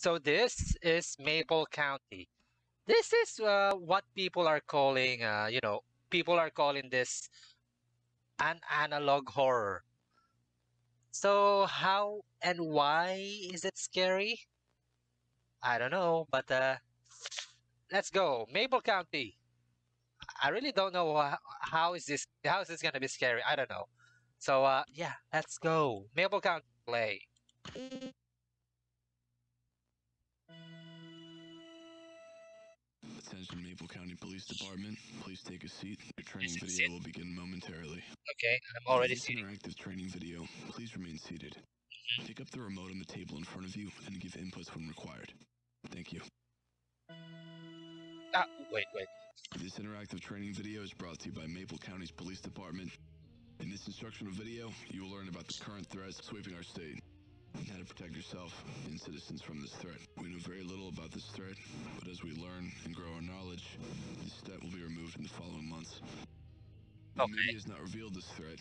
So this is Maple County. This is uh, what people are calling, uh, you know, people are calling this an analog horror. So how and why is it scary? I don't know, but uh, let's go. Maple County. I really don't know how, is this how is this gonna be scary. I don't know. So uh, yeah, let's go. Maple County play. Attention Maple County Police Department. Please take a seat. Your training video sit? will begin momentarily. Okay, I'm already seeing. interactive training video. Please remain seated. Mm-hmm. Pick up the remote on the table in front of you and give inputs when required. Thank you. Ah, wait, wait. This interactive training video is brought to you by Maple County's Police Department. In this instructional video, you will learn about the current threats sweeping our state how to protect yourself and citizens from this threat. We know very little about this threat, but as we learn and grow our knowledge, this threat will be removed in the following months. The media has not revealed this threat,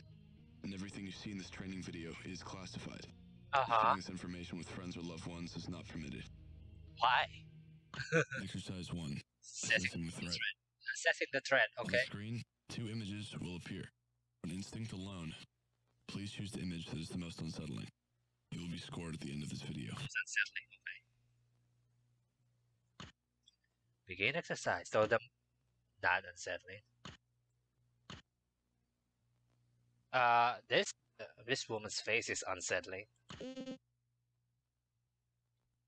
and everything you see in this training video is classified. Uh huh. Sharing this information with friends or loved ones is not permitted. Why? Exercise 1. Assessing the threat. Assessing the threat. okay. On Okay. the screen, two images will appear. On instinct alone, please choose the image that is the most unsettling. Be scored at the end of this video. Unsettling. Okay. Begin exercise. So the not unsettling. Uh, this uh, this woman's face is unsettling.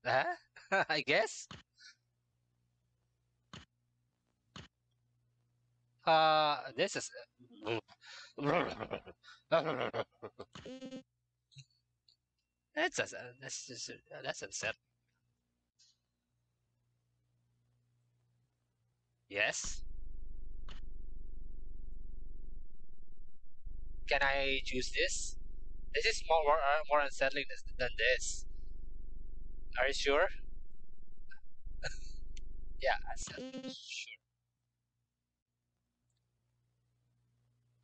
Huh? I guess. Uh, this is. It's a, that's just that's unsettling. Yes. Can I choose this? This is more more, uh, more unsettling than than this. Are you sure? yeah, I said sure.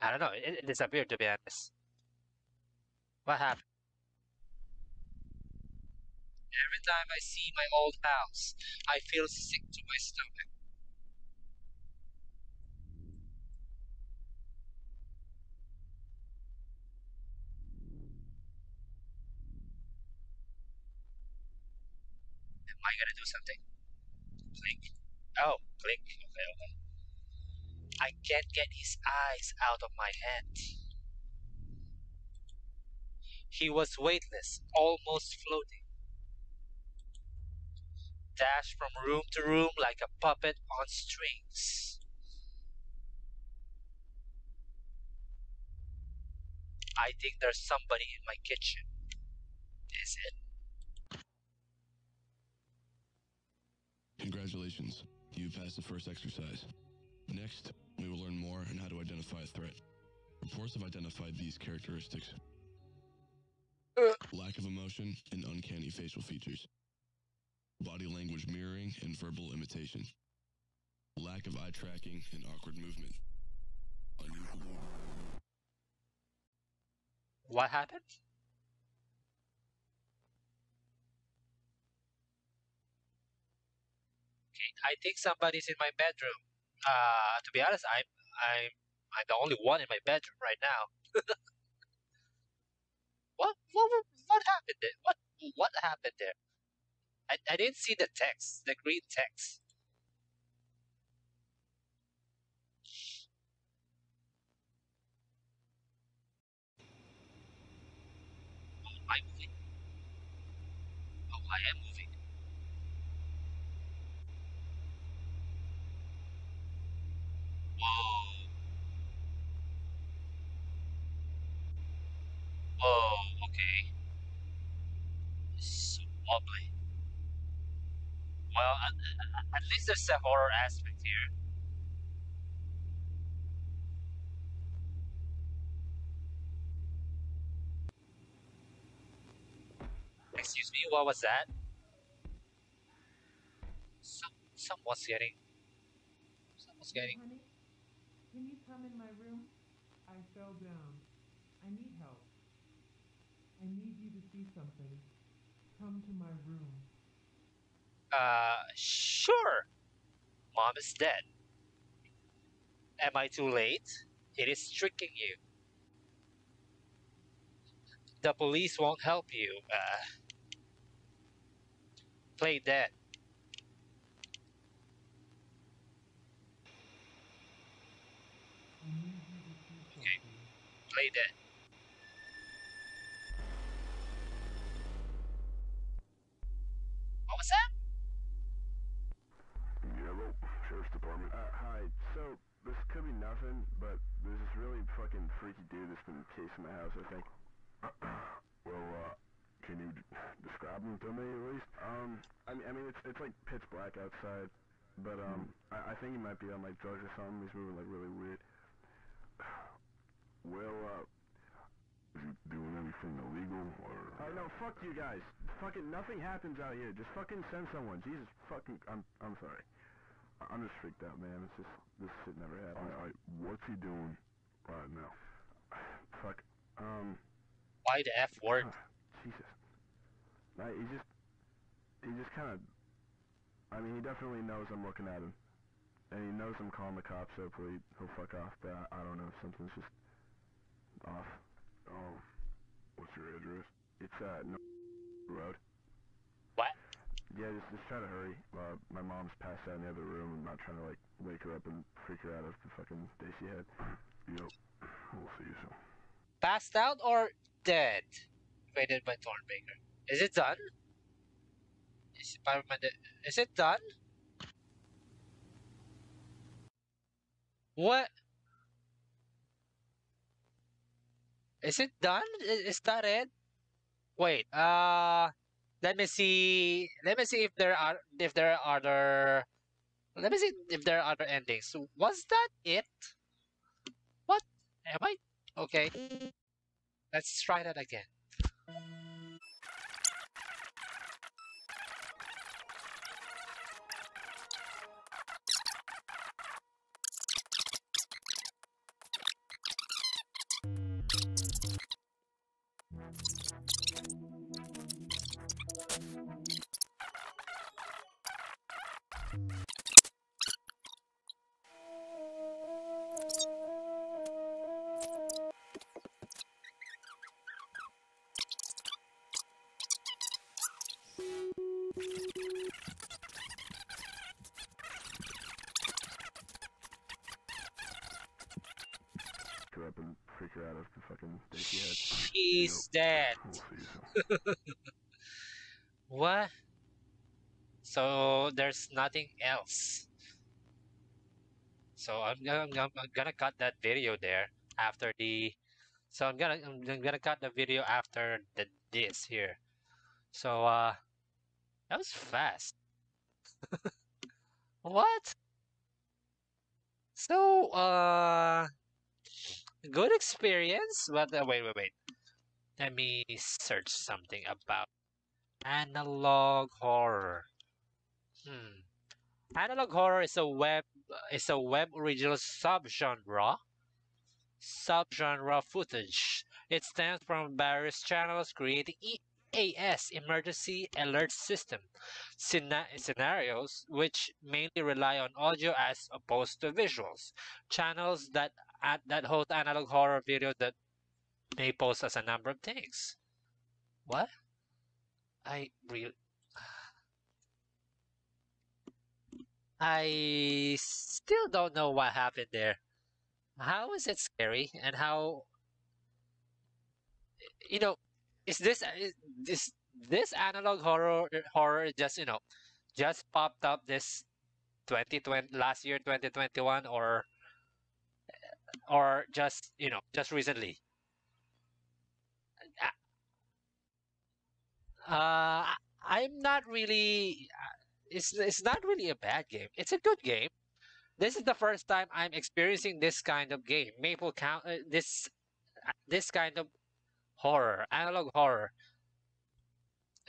I don't know. It, it disappeared to be honest. What happened? Every time I see my old house, I feel sick to my stomach. Am I gonna do something? Click. Oh, click. Okay, okay. I can't get his eyes out of my head. He was weightless, almost floating. Dashed from room to room like a puppet on strings. I think there's somebody in my kitchen. Is it? Congratulations. You passed the first exercise. Next, we will learn more on how to identify a threat. Reports have identified these characteristics. Uh. Lack of emotion and uncanny facial features. Body language mirroring and verbal imitation. Lack of eye tracking and awkward movement. Unusual. What happened? Okay, I think somebody's in my bedroom. Uh, to be honest, I'm I'm I'm the only one in my bedroom right now. what what what- what happened there? What what happened there? I, I didn't see the text, the green text. Oh, am moving? Oh, I am moving. Whoa. Whoa, okay. So wobbly. Well, at, least there's a horror aspect here. Excuse me, what was that? Some, someone's getting. Someone's getting. Honey, can you come in my room? I fell down. I need help. I need you to see something. Come to my room. Uh, sure. Mom is dead. Am I too late? It is tricking you. The police won't help you. Uh, play dead. Okay. Play dead. Dude that's the house, I think. well, uh, can you d- describe them to me at least? Um, I mean, I mean, it's it's like pitch black outside, but um, I, I think he might be on like drugs or something. He's moving like really weird. Well, uh, is he doing anything illegal or? Oh no, fuck you guys. Fucking nothing happens out here. Just fucking send someone. Jesus fucking. I'm I'm sorry. I'm just freaked out, man. It's just this shit never happened. Alright, what's he doing right now? Fuck. Um. Why the F word? Jesus. Like, he just, he just kind of, I mean, he definitely knows I'm looking at him. And he knows I'm calling the cops, so hopefully he'll fuck off, but I, I don't know, something's just off. Oh, what's your address? It's, uh, no road. What? Yeah, just, just try to hurry. Uh, my mom's passed out in the other room. I'm not trying to, like, wake her up and freak her out of the fucking day she had. Yep. We'll see you soon. Passed out or dead? Rated by Thornebaker. Is it done? Is it, by is it done? What? Is it done? Is that it? Wait, uh, let me see. Let me see if there are if there are other. Let me see if there are other endings. Was that it? What? Am I okay? Let's try that again. Up and her out of the fucking day she had. She's dead. We'll see you soon. What? So there's nothing else. So I'm gonna I'm I'm gonna cut that video there after the. So I'm gonna I'm gonna- gonna cut the video after the this here. So uh, that was fast. What? So uh, good experience, but uh, wait wait wait. Let me search something about analog horror. Hmm. Analog horror is a web is a web original subgenre subgenre footage. It stems from various channels creating EAS emergency alert system scenarios which mainly rely on audio as opposed to visuals. Channels that at, that host analog horror video that may post as a number of things. What? I really I still don't know what happened there. How is it scary and how you know is this uh, is this this analog horror uh, horror just you know just popped up this 2020 last year 2021 or uh, or just you know just recently? Uh i'm not really it's it's not really a bad game. It's a good game. This is the first time i'm experiencing this kind of game. Maple count uh, this this kind of horror analog horror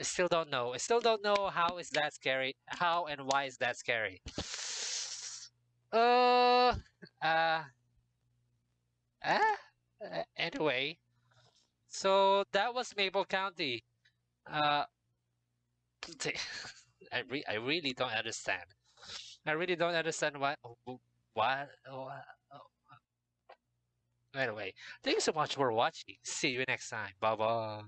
I still don't know. I still don't know how is that scary. How and why is that scary? Uh, uh, ah, uh, anyway. So that was Maple County. Uh, I, re- I really don't understand. I really don't understand why why, what Anyway, thank you so much for watching. See you next time. Bye bye.